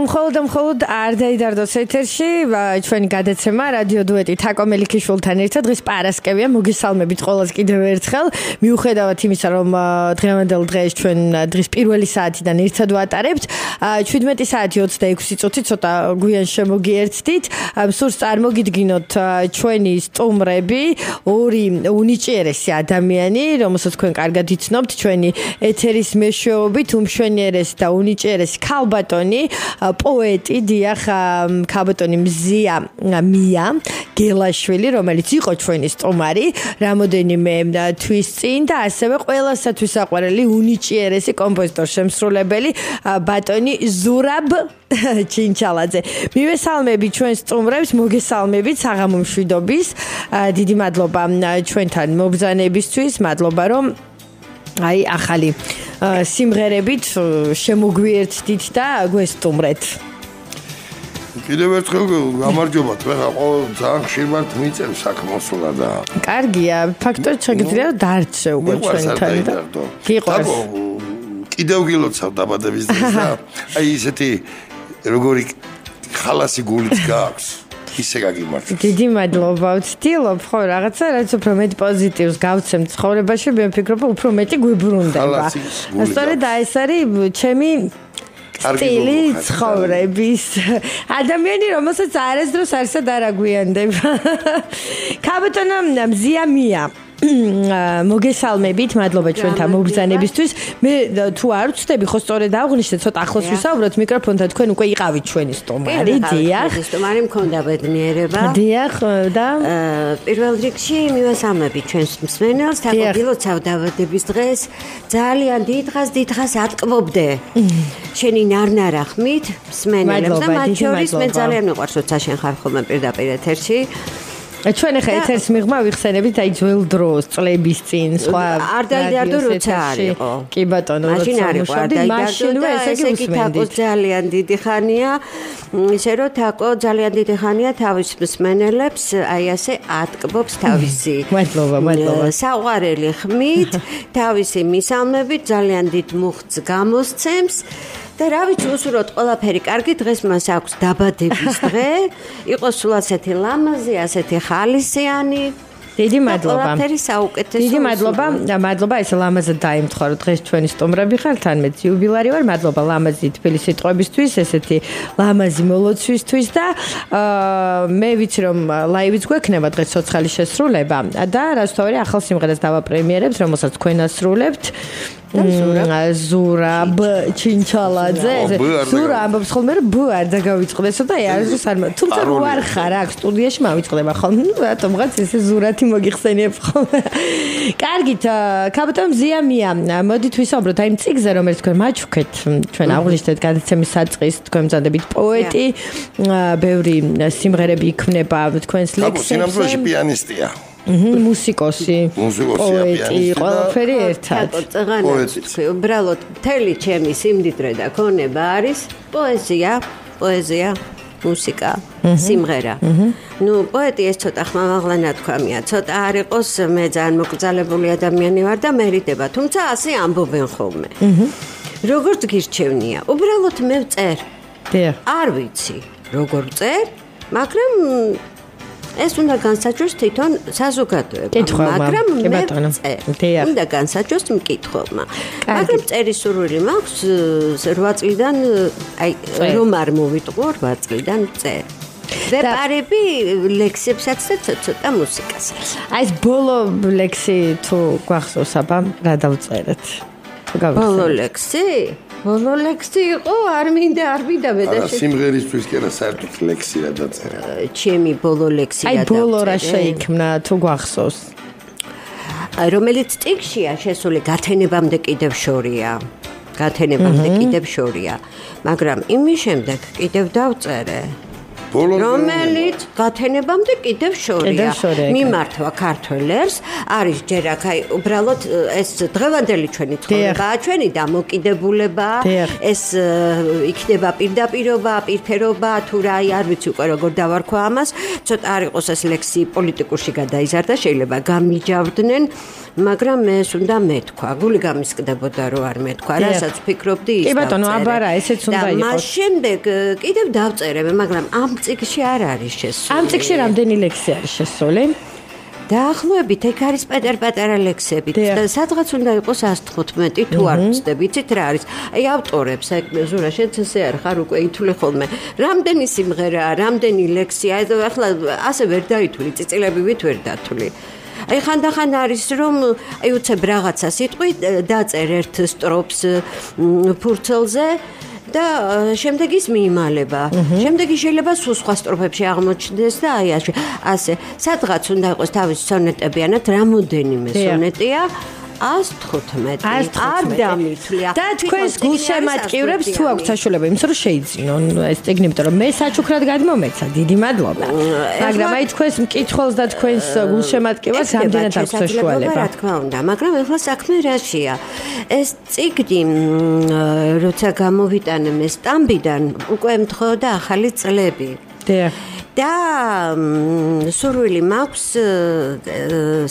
მხოლოდ მხოლოდ არ დაიდარდოს ეთერში. ჩვენი გადაცემა რადიო დუეტი თაკო მელიქიშვილთან ერთად დღეს პარასკევია მოგესალმებით ყოველს კიდევ ერთხელ. მიუხედავად იმისა რომ დღევანდელ დღეს ჩვენ დღის პირველი საათიდან ერთად ვატარებთ 17 საათი 26 წუთი ცოტა გვიან შემოგიერთდით. სურს წარმოგიდგინოთ ჩვენი სტუმრები ორი უნიჭიერესი ადამიანი რომელსაც თქვენ კარგად იცნობთ ჩვენი ეთერის მეშვეობით უმშვენიერესი და უნიჭიერესი ქალბატონი პოეტი დიახ ქაბატონი მზია მია გელაშვილი რომელიც იყო ჩვენი სტუმარი რამოდენიმე თვის წინ და ასევე ყველასათვის აყვარელი უნიჭიერესი კომპოზიტორ შემსრულებელი ბატონი ზურაბ ჩინჩალაძე. მივესალმები ჩვენ სტუმრებს, მოგესალმებით საღამომშვიდობის. დიდი მადლობა ჩვენთან მობზანებისთვის, მადლობა რომ აი ახალი სიმღერებით შემოგვიერთდით და გვესტუმრეთ. კიდევ ერთხელ გამარჯობა, თქვენ ყოველ ძალიან ხშირად მიწევ საქმოსულა და კარგია, ფაქტობრივად შეგიძლია დარჩე უკვე ჩვენთან და გიყვარს. კიდევ გილოცავ დაბადების დღეს და აი ესეთი როგორი ხალასი გულიც გაქვს. ისე გაგიმართ. დიდი მადლობა. ვცდილობ ხო რაღაცა რაც უფრო მეტ პოზიტივს გავცემ ცხოვრებაში, მე ვფიქრობ უფრო მეტი გვიბრუნდება. სწორედ აი ეს არის ჩემი სტილი ცხოვრების ადამიანი რომელსაც არასდროს არსად არ აგვიანდება. კაპიტანა მზიამია მოგესალმებით, მადლობა ჩვენთან მოგზანებისთვის. მე თუ არ ვწდები, ხო სწორედ აღნიშნე, ცოტა ახლოს ვისაუბროთ მიკროფონთან, თქვენ უკვე იყავით ჩვენი სტომარი, დიახ. სტომარი მქონდა ბედნიერება. დიახ და პირველ რიგში მივესალმებით ჩვენს მსმენელს, თაგობილოცავ დავადების დღეს. ძალიან დიდღას, დიდღას ატკბობდე. შენი ნარნარა ხმით, მსმენელებს და მათ შორის მე ძალიან მიყვარს, როცა შენ ხარ ხოლმე პირდაპირ ეთერში. ჩვენ ახლა ეთერს მიღმა ვიხსენებით აი ძველ დროს წლების წინ სხვა არ დაიდარდო როცა არისო? კი ბატონო როცა მუშავდი მაშინ ესე კი თაკო ძალიან დიდი ხანია. ისე რომ თაკო ძალიან დიდი ხანია თავის მსმენელებს აი ასე ატკბობს თავისი მადლობა მადლობა. საყვარელი ხმით თავისი მისალმებით ძალიან დიდ მუხტს გამოსცემს და რა ვიცი უსურვოთ ყველაფერი კარგი დღეს მას აქვს დაბადების დღე იყოს სულ ასეთი ლამაზი ასეთი ხალისიანი დიდი მადლობა. ყველაფერი საუკეთესო. დიდი მადლობა და მადლობა ეს ლამაზად დაიმთხვა რომ დღეს ჩვენი სტუმრები ხართ ან მეც იუბილარი ვარ. მადლობა ლამაზი თბილი სიტყვებისთვის, ესეთი ლამაზი მოლოცვისთვის და აა მე ვიცი რომ ლაივიც გვექნება დღეს სოციალური შესრულება და რაც თავი ახალ სიმღერას დავაპრემიერებს, რომელსაც თქვენ ასრულებთ. ზურა. ბ ჩინჩალაძე. ზურა ამბობს ხოლმე რომ ბ არ დაგავიწყდესო და არის არ თუმცა რო არ ხარ აქ სტუდიაში მავიწყდება ხოლმე ნუ რატომღაც ესე ზურათი მოგიხსენიებ ხოლმე კარგით კაპიტან ზიამია მოდით ვისაუბროთ აი მციგზე რომელიც თქვენ მაჩუქეთ ჩვენ აღვნიშნეთ გადაცემის საწყის თქვენ მზადებით პოეტი. ბევრი სიმღერები იქმნება თქვენს ლექსებში. სინამდვილეში პიანისტია მუსიკოსი, პოეტი, ყველაფერი ერთად. პოეტი. უბრალოდ მთელი ჩემი სიმდიდრე და ქონება არის პოეზია, პოეზია, მუსიკა, სიმღერა. ნუ პოეტი ეს ცოტა ხმამაღლა ნათქვამია, ცოტა არ იყოს მე ძალიან მოკრძალებული ადამიანი ვარ და მერიდება, თუმცა ასე ამბობენ ხოლმე. როგორ გირჩევნია? უბრალოდ მე ვწერ. დიახ. არ ვიცი, როგორ ვწერ, მაგრამ ეს უნდა განსაჯოს თვითონ საზოგადოება, მაგრამ მე უნდა განსაჯოს მკითხველმა. მაგრამ წერის სურვილი მაქვს 8 წლიდან, აი რომ არ მოვიტყო 8 წლიდან წერ. ვეპარები ლექსებსაც და ცოტა მუსიკასაც. აი ეს ბოლო ლექსი თუ გვახსოვს აბა რა დავწერეთ? ბოლო ლექსი? ბოლო ლექსი იყო, არ მინდა, არ მინდა მე და შე. სიმღერისთვის კი არა, საერთოდ ლექსი რა დაწერა. ჩემი ბოლო ლექსი რა დაწერა. აი ბოლო რა შეიქმნა, თუ გვახსოვს. რომელიც ტიქშია შესული გათენებამდე კიდევ შორია. გათენებამდე კიდევ შორია. მაგრამ იმის შემდეგ კიდევ დავწერე. რომელიც გათენებამდე კიდევ შორია. მიმართვა ქართველებს არის ჯერ აქ აი უბრალოდ ეს დღევანდელი ჩვენი ცხოვრებაა, ჩვენი დამოკიდებულება, დიახ. ეს იქნება პირდაპირობა, პირფერობა, თუ რა არ ვიცი უკვე როგორ დავარქვა ამას, ცოტა არ იყოს ეს ლექსი პოლიტიკურში გადაიზარდა, შეიძლება გამიჯავდნენ, მაგრამ მე ეს უნდა მეთქვა. გული გამისკდებოდა რომ არ მეთქვა, რასაც ფიქრობდი ის. კი, ბატონო, დავწერე. აბარა, ესეც უნდა და იყოს. მას შემდეგ კიდევ დავწერე, მაგრამ ამ წიგში არ არის შესული. ამ წიგში რამდენი ლექსი არის შესული? დაახლოებით ეგ არის პატარ-პატარა ლექსები. სადღაც უნდა იყოს 115 თუ არ ვცდები, იცით რა არის? აი ავტორებს, აი ზურა შენც ესე არ ხარ უკვე ითვლი ხოლმე. რამდენი სიმღერაა, რამდენი ლექსია, ეს ახლა ასე ვერ დაითვლი, წიწილებივით ვერ დათვლი. აი ხანდახან არის რომ აი უცებ რაღაცა სიტყვი დაწერ ერთ სტროფს ფურცელზე და შემდეგ ის მიიმალება. შემდეგ ის შეიძლება სულ სხვა სტროფებში აღმოჩნდეს და აი ასე სადღაც უნდა იყოს თავის სონეტები, ანათ რამოდენიმე სონეტია 115. არ 115. დამითვლია. და თქვენს გულშემატკივრებს თუ აქვს საშუალება იმის რომ შეიძინონ ეს წიგნი, იმიტომ რომ მე საჩუქრად გადმომეცა, დიდი მადლობა. მაგრამ აი თქვენს მკითხველს და თქვენს გულშემატკივარს რამდენად აქვს საშუალება? რა თქმა უნდა, მაგრამ ეხლა საქმე რაშია? ეს ციგნი მ, როცა გამოვიტანე მე სტამბიდან, უკვე მთხოვდა ახალი წლები. დიახ. და სურვილი მაქვს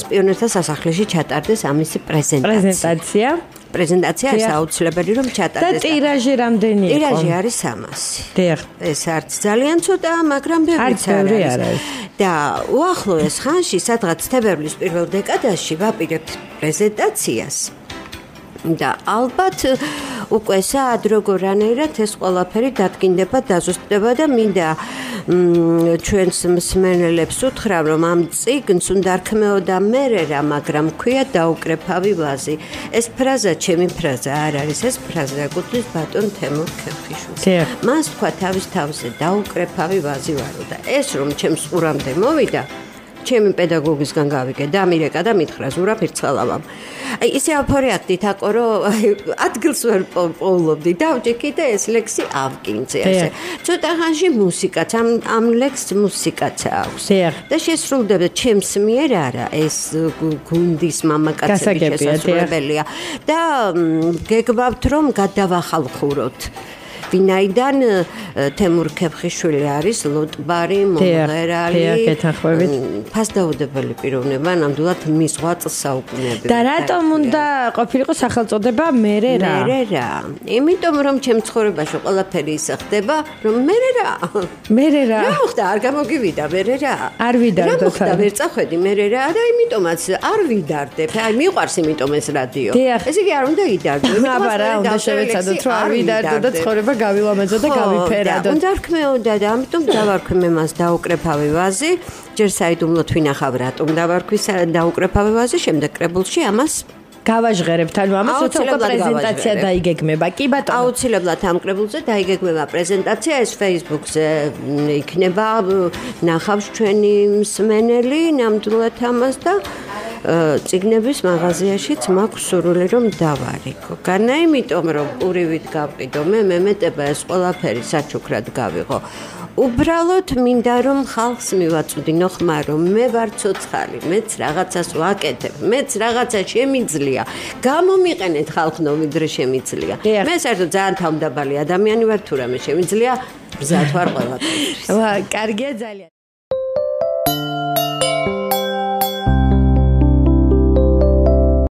სპიონერთა სასახლეში ჩატარდეს ამისი პრეზენტაცია. პრეზენტაცია პრეზენტაცია დიახ. აუცილებელი რომ და ჩატარდეს. ტირაჟი რამდენი იყო? ტირაჟი არის 300. დიახ. ეს არც ძალიან ცოტაა, მაგრამ ბევრიც არის. და უახლოეს ხანში, სადღაც თებერვლის პირველ დეკადაში ვაპირებთ პრეზენტაციას. და ალბათ უკვე საად როგორანაირად ეს ყველაფერი დადგინდება, დაზუსტდება და მინდა ჩვენს მსმენელებს უთხრა, რომ ამ წიგნს უნდა რქმეოდა მერე რა, მაგრამ ქვია დაუკრეფავი ვაზი. ეს ფრაზა ჩემი ფრაზა არ არის, ეს ფრაზა ეკუთვნის ბატონ თემურ ქეფხიშვილს. დიახ. მას თქვა თავის თავზე დაუკრეფავი ვაზი ვარო და ეს რომ ჩემს ყურამდე მოვიდა ჩემი პედაგოგისგან გავიგე და მირეკა და მითხრა ზურა ფირცხალავამ. აი ისე აფორიაქტით აკო რომ ადგილს ვერ პო- პოულობდი დავჭიქი და ეს ლექსი ავკინძე ასე. ცოტა ხანში მუსიკაც ამ ამ ლექსს მუსიკაც აქვს. და შესრულდება ჩემს მიერ არა ეს გუ- გუნდის მამაკაცების შესაძლებელია და გეგმავთ რომ გადავახალხუროთ ვინაიდან თემურ ქეფხიშვილი არის ლოტბარი, მომღერალი. მ, ფასდაუდებელი პიროვნება, ნამდვილად მის ღვაწლს საუკუნეები. და რატომ უნდა ყოფილიყო სახელწოდება მერე რა? მერე რა? იმიტომ რომ ჩემ ცხოვრებაში ყველაფერი ისე ხდება, რომ მერე რა? მერე რა? რა მოხდა? არ გამოგივიდა მერე რა? არ ვიდარდო რა მოხდა? ვერ წახვედი მერე რა და იმიტომაც არ ვიდარდებ. აი მიყვარს იმიტომ ეს რადიო. ესე იგი არ უნდა იდარდო. აბა რა, უნდა შევეცადოთ რომ არ ვიდარდო და ცხოვრება გავილამაზო და ხო, გავიფერადო. და უნდა რქმეოდა და ამიტომ დავარქვი მე მას დაუკრეფავი ვაზი. ჯერ საიდუმლოდ ვინახავ რატომ დავარქვი დაუკრეფავი ვაზი, შემდეგ კრებულში ამას გავაჟღერებთ ანუ ამას როცა უკვე პრეზენტაცია დაიგეგმება. კი ბატონო. აუცილებლად ამ კრებულზე დაიგეგმება პრეზენტაცია ეს Facebook-ზე იქნება ნახავს ჩვენი მსმენელი ნამდვილად ამას და ე, ციგნების მაღაზიაშიც მაქვს სურვილი რომ დავარიქო. განა იმიტომ რომ პურივით გავყიდო მე მემეტება ეს ყველაფერი საჩუქრად გავიღო. უბრალოდ მინდა რომ ხალხს მივაწვდინო ხმა რომ მე ვარ ცოცხალი, მეც რაღაცას ვაკეთებ, მეც რაღაცა შემიძლია. გამომიყენეთ ხალხნო ვიდრე შემიძლია. მე საერთოდ ძალიან თავმდაბალი ადამიანი ვარ თუ რამე შემიძლია, მზად ვარ ყველაფერს. ვა, კარგია ძალიან.